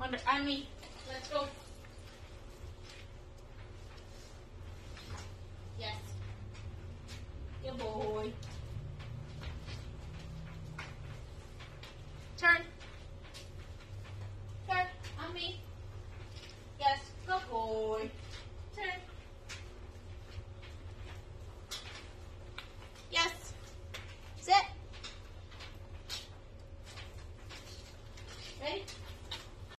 Under, I mean, let's go. Yes. Good boy. Turn.